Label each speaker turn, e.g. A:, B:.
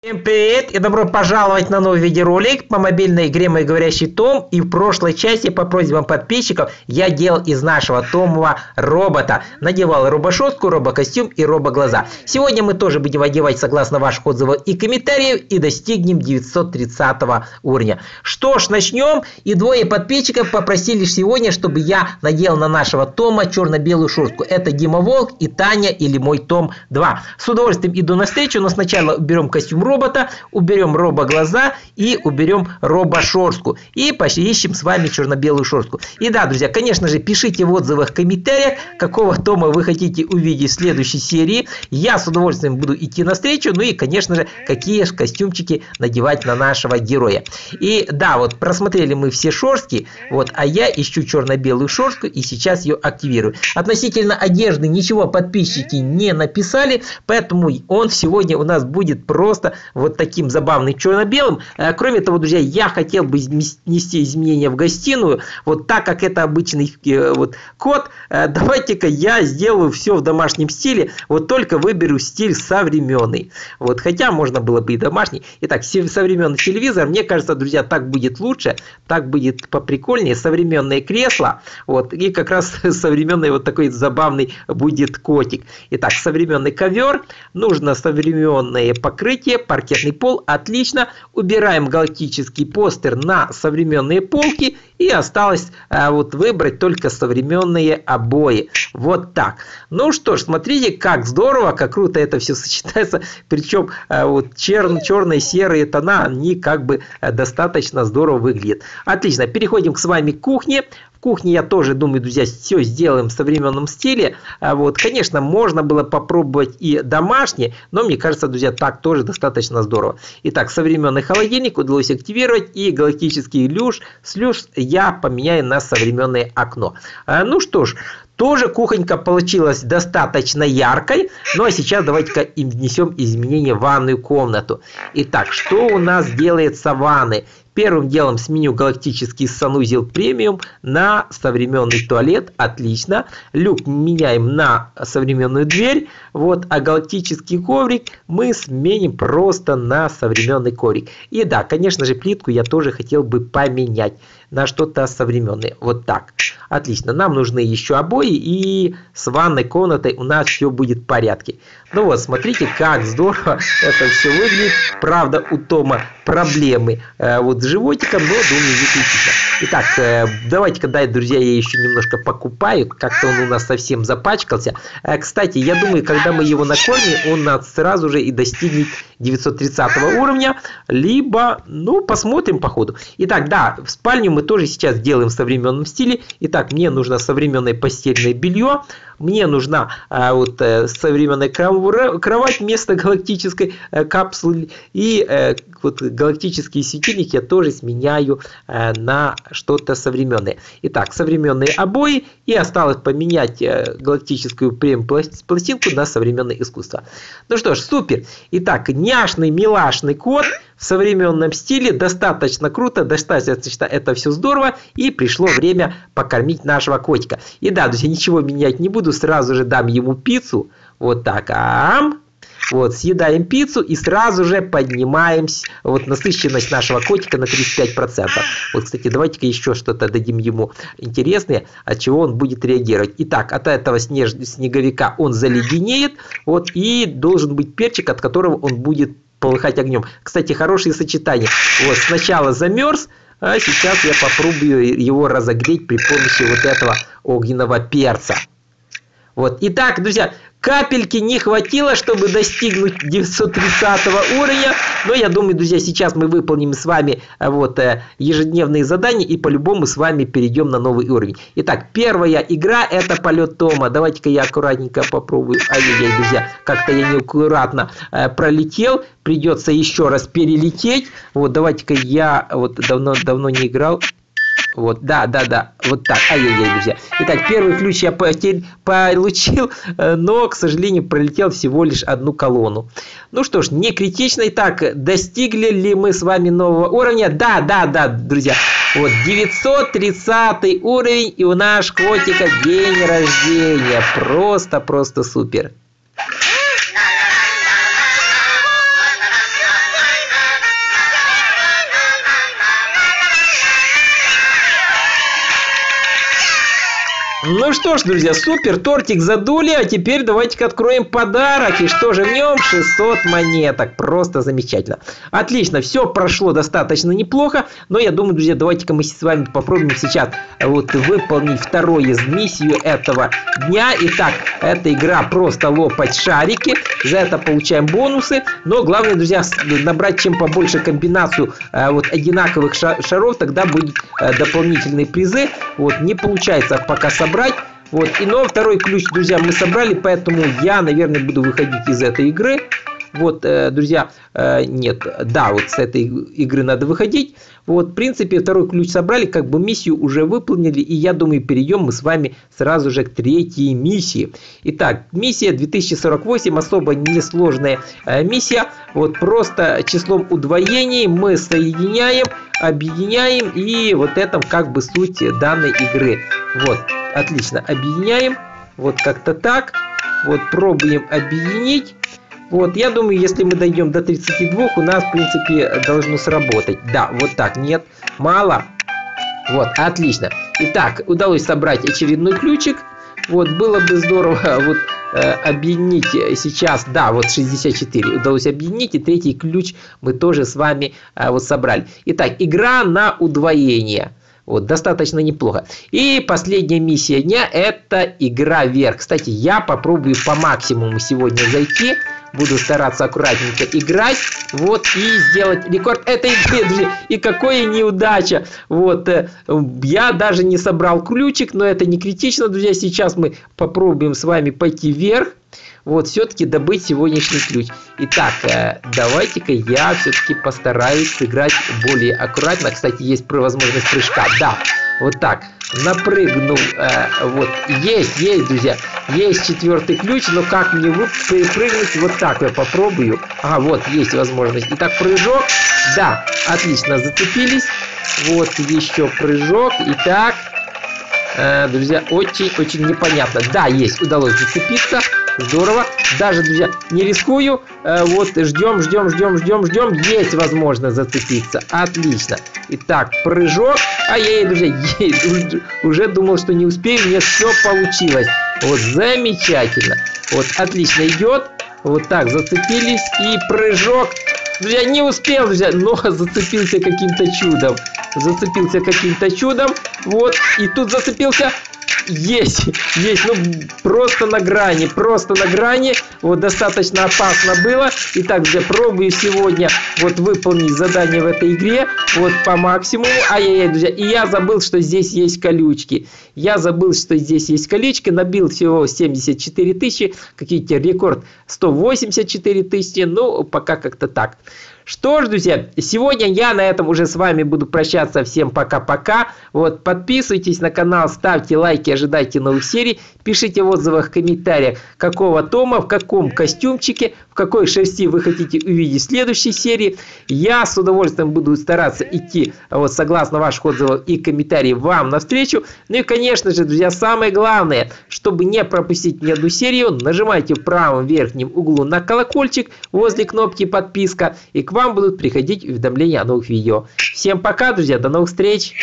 A: Всем привет и добро пожаловать на новый видеоролик по мобильной игре «Мой говорящий Том». И в прошлой части по просьбам подписчиков я делал из нашего Томова робота. Надевал робошостку, робокостюм и робоглаза. Сегодня мы тоже будем одевать согласно ваших отзывов и комментариев и достигнем 930 уровня. Что ж, начнем. И двое подписчиков попросили сегодня, чтобы я надел на нашего Тома черно-белую шерстку. Это Дима Волк и Таня или мой Том 2. С удовольствием иду на встречу, но сначала берем костюм робота, уберем робоглаза и уберем робошорстку. И поищем с вами черно-белую шорстку. И да, друзья, конечно же, пишите в отзывах, комментариях, какого тома вы хотите увидеть в следующей серии. Я с удовольствием буду идти навстречу. Ну и, конечно же, какие костюмчики надевать на нашего героя. И да, вот просмотрели мы все шорстки, вот, а я ищу черно-белую шорстку и сейчас ее активирую. Относительно одежды ничего подписчики не написали, поэтому он сегодня у нас будет просто вот таким забавным черно-белым. Э, кроме того, друзья, я хотел бы внести изменения в гостиную. Вот так как это обычный э, вот код, э, давайте-ка я сделаю все в домашнем стиле. Вот только выберу стиль современный. Вот, хотя можно было бы и домашний. Итак, современный телевизор. Мне кажется, друзья, так будет лучше. Так будет поприкольнее. Современные кресла. Вот, и как раз современный вот такой забавный будет котик. Итак, современный ковер. Нужно современное покрытие паркетный пол, отлично. Убираем галактический постер на современные полки и осталось а, вот выбрать только современные обои. Вот так. Ну что ж, смотрите, как здорово, как круто это все сочетается. Причем а, вот чер, черные, серые тона, они как бы а, достаточно здорово выглядят. Отлично, переходим к с вами к кухне. В кухне я тоже думаю, друзья, все сделаем в современном стиле. А вот, конечно, можно было попробовать и домашнее, но мне кажется, друзья, так тоже достаточно здорово. Итак, современный холодильник удалось активировать и галактический люш, слюш я поменяю на современное окно. А, ну что ж, тоже кухонька получилась достаточно яркой. Ну а сейчас давайте-ка внесем изменения в ванную комнату. Итак, что у нас делается в ванной? Первым делом сменю галактический санузел премиум на современный туалет. Отлично. Люк меняем на современную дверь. Вот, а галактический коврик мы сменим просто на современный коврик. И да, конечно же, плитку я тоже хотел бы поменять на что-то современное. Вот так. Отлично. Нам нужны еще обои и с ванной комнатой у нас все будет в порядке. Ну вот, смотрите, как здорово это все выглядит. Правда, у Тома проблемы э, вот с животиком, но думаю, выключится. Итак, э, давайте-ка, да, друзья, я еще немножко покупаю. Как-то он у нас совсем запачкался. Э, кстати, я думаю, когда мы его накормим, он нас сразу же и достигнет 930 уровня. Либо, ну, посмотрим по ходу. Итак, да, в спальню мы тоже сейчас делаем в современном стиле. Итак, мне нужно современное постельное белье. Мне нужна а, вот э, современная кровать вместо галактической э, капсулы. И э, вот галактические светильники я тоже сменяю э, на что-то современное. Итак, современные обои. И осталось поменять э, галактическую пластинку на современное искусство. Ну что ж, супер. Итак, няшный, милашный код в современном стиле. Достаточно круто, достаточно это все здорово. И пришло время покормить нашего котика. И да, друзья, ничего менять не буду. Сразу же дам ему пиццу. Вот так. Ам. Вот, съедаем пиццу и сразу же поднимаем вот, насыщенность нашего котика на 35%. Вот, кстати, давайте-ка еще что-то дадим ему интересное, от чего он будет реагировать. Итак, от этого снеж... снеговика он заледенеет, вот, и должен быть перчик, от которого он будет полыхать огнем. Кстати, хорошие сочетания. Вот сначала замерз, а сейчас я попробую его разогреть при помощи вот этого огненного перца. Вот. Итак, друзья, Капельки не хватило, чтобы достигнуть 930 уровня. Но я думаю, друзья, сейчас мы выполним с вами э, вот э, ежедневные задания и по-любому с вами перейдем на новый уровень. Итак, первая игра это полет Тома. Давайте-ка я аккуратненько попробую. Ай-яй-яй, друзья, как-то я неаккуратно э, пролетел. Придется еще раз перелететь. Вот, давайте-ка я вот давно-давно не играл. Вот, да, да, да, вот так. Ай-яй-яй, друзья. Итак, первый ключ я получил, э, но, к сожалению, пролетел всего лишь одну колонну. Ну что ж, не критично. Итак, достигли ли мы с вами нового уровня? Да, да, да, друзья. Вот, 930 уровень, и у нас котика день рождения. Просто-просто супер. Ну что ж, друзья, супер, тортик задули, а теперь давайте-ка откроем подарок. И что же в нем? 600 монеток. Просто замечательно. Отлично, все прошло достаточно неплохо, но я думаю, друзья, давайте-ка мы с вами попробуем сейчас вот выполнить вторую миссию этого дня. Итак, эта игра просто лопать шарики. За это получаем бонусы. Но главное, друзья, набрать чем побольше комбинацию э, вот одинаковых шаров, тогда будут э, дополнительные призы. Вот, не получается пока собрать собрать. Вот. И но второй ключ, друзья, мы собрали, поэтому я, наверное, буду выходить из этой игры. Вот, э, друзья, э, нет, да, вот с этой игры надо выходить. Вот, в принципе, второй ключ собрали, как бы миссию уже выполнили, и я думаю, перейдем мы с вами сразу же к третьей миссии. Итак, миссия 2048, особо несложная э, миссия. Вот, просто числом удвоений мы соединяем, объединяем, и вот это как бы суть данной игры. Вот, Отлично, объединяем. Вот как-то так. Вот пробуем объединить. Вот, я думаю, если мы дойдем до 32, у нас, в принципе, должно сработать. Да, вот так, нет, мало. Вот, отлично. Итак, удалось собрать очередной ключик. Вот, было бы здорово вот э, объединить сейчас, да, вот 64 удалось объединить, и третий ключ мы тоже с вами э, вот собрали. Итак, игра на удвоение. Вот, достаточно неплохо. И последняя миссия дня это игра вверх. Кстати, я попробую по максимуму сегодня зайти. Буду стараться аккуратненько играть. Вот, и сделать рекорд этой игры. И какое неудача. Вот, э, я даже не собрал ключик, но это не критично, друзья. Сейчас мы попробуем с вами пойти вверх вот все-таки добыть сегодняшний ключ. Итак, э, давайте-ка я все-таки постараюсь сыграть более аккуратно. Кстати, есть возможность прыжка. Да, вот так. Напрыгнул. Э, вот, есть, есть, друзья. Есть четвертый ключ, но как мне прыгнуть? Вот так я попробую. А, вот, есть возможность. Итак, прыжок. Да, отлично, зацепились. Вот еще прыжок. Итак, э, друзья, очень-очень непонятно. Да, есть, удалось зацепиться. Здорово. Даже, друзья, не рискую. Э, вот ждем, ждем, ждем, ждем, ждем. Есть возможность зацепиться. Отлично. Итак, прыжок. А я, друзья, есть. Уже думал, что не успею. Мне все получилось. Вот замечательно. Вот отлично идет. Вот так зацепились. И прыжок. Друзья, не успел, друзья, но зацепился каким-то чудом. Зацепился каким-то чудом. Вот. И тут зацепился есть, есть, ну просто на грани, просто на грани, вот достаточно опасно было. Итак, я пробую сегодня вот выполнить задание в этой игре, вот по максимуму. Ай-яй-яй, друзья, и я забыл, что здесь есть колючки. Я забыл, что здесь есть колючки, набил всего 74 тысячи, какие-то рекорд 184 тысячи, ну пока как-то так. Что ж, друзья, сегодня я на этом уже с вами буду прощаться. Всем пока-пока. Вот, подписывайтесь на канал, ставьте лайки, ожидайте новых серий. Пишите в отзывах, комментариях, какого тома, в каком костюмчике, в какой шерсти вы хотите увидеть в следующей серии. Я с удовольствием буду стараться идти, вот, согласно ваших отзывов и комментариев, вам навстречу. Ну и, конечно же, друзья, самое главное, чтобы не пропустить ни одну серию, нажимайте в правом верхнем углу на колокольчик возле кнопки подписка и к вам будут приходить уведомления о новых видео. Всем пока, друзья, до новых встреч!